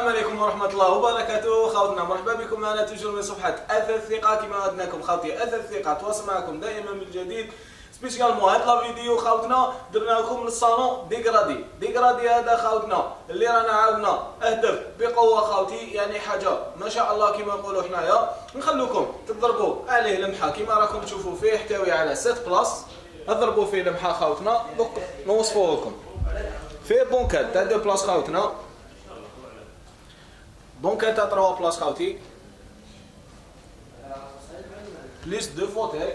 السلام عليكم ورحمة الله وبركاته. خوتنا مرحبا بكم. معنا toujours من صفحة أثاث الثقة كما عدناكم خوتي أثاث الثقة تواصل معكم دائما من جديد. spécialement هاد la vidéo. خوتنا درنا لكم من الصالون dégradé. dégradé هذا خوتنا اللي رانا عاودنا. أهدف بقوة خوتي يعني حاجة ما شاء الله كما نقولوا حنايا. نخلوكم تضربوا عليه لمحة. كما راكم تشوفوا فيه يحتوي على 7 places اضربوا فيه لمحة خوتنا دوك نوصفوه لكم فيه banquette تاع deux places خوتنا banquette تاع 3 places خوتي plus deux fauteuils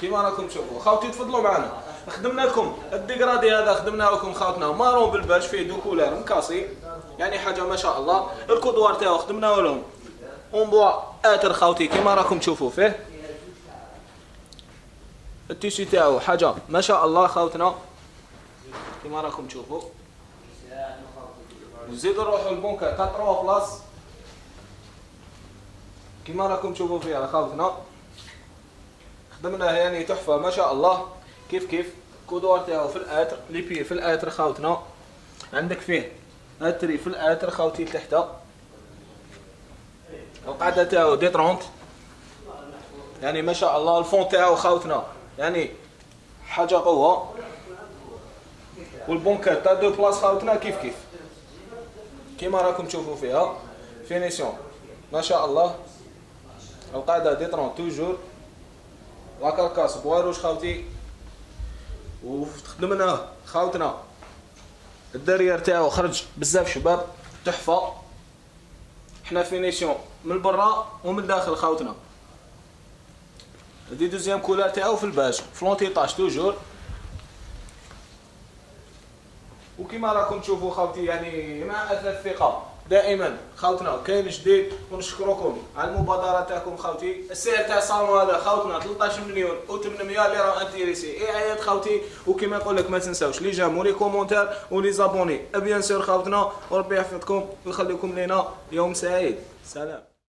كيما راكم تشوفوا خاوتي تفضلوا معنا خدمنا لكم ال dégradé هذا خدمنا لكم خاوتنا marron بال beige فيه deux couleurs مكاسي يعني حاجة ما شاء الله ال accoudoir تاعو خدمناه لهم en bois hêtre خاوتي كيما راكم تشوفوا فيه التيشي تاعو حاجة ما شاء الله خاوتنا كيما راكم تشوفوا نزيدو نروحوا ال banquette تاع 3 places كيما راكم تشوفوا فيها خاوتنا. خدمناه يعني تحفة ما شاء الله. كيف كيف؟ accoudoir تاعو في ال hêtre les pieds في ال hêtre خاوتنا. عندك فيه آتري في ال hêtre خاوتي لتحت القاعدة تاعو D 30 يعني ما شاء الله الفون تاعو خاوتنا. يعني حاجة قوة. وال banquette تاع deux places خاوتنا. كيف كيف؟ كيما راكم تشوفوا فيها. finition ما شاء الله. القاعدة D 30 toujours la carcasse bois rouge خاوتي؟ وخدمنا خاوتنا. ال derrière تاعو خرج بزاف شباب. تحفة. حنا finition من برا ومن داخل خاوتنا. هادي deuxième couleur تاعو في الباج. فلونتيطاج toujours. وكما راكم تشوفوا خاوتي يعني مع أثاث الثقة. دائما خوتنا كاين جديد ونشكركم على المبادرة تاعكم خوتي السعر تاع الصالون هذا خوتنا 13 مليون و800 اللي intéressé إي عيط خوتي وكما نقول لك ما تنساوش les j'aime و les commentaires و les abonnés. bien sûr خوتنا وربي يحفظكم ويخليكم لينا يوم سعيد. سلام.